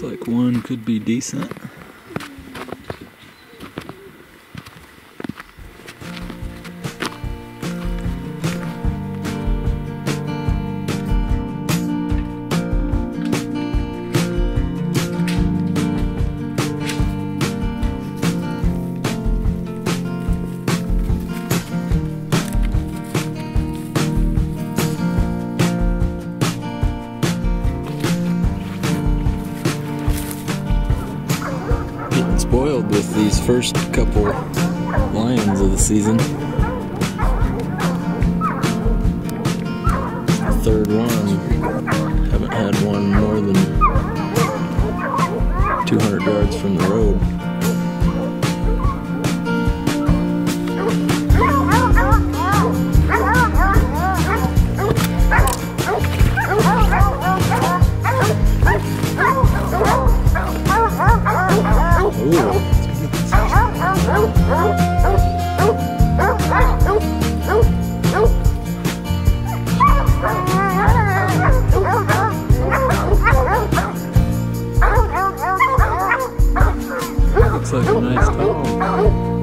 Looks like one could be decent. Spoiled with these first couple lions of the season. Third one. Haven't had one more than 200 yards from the road. looks like a nice towel.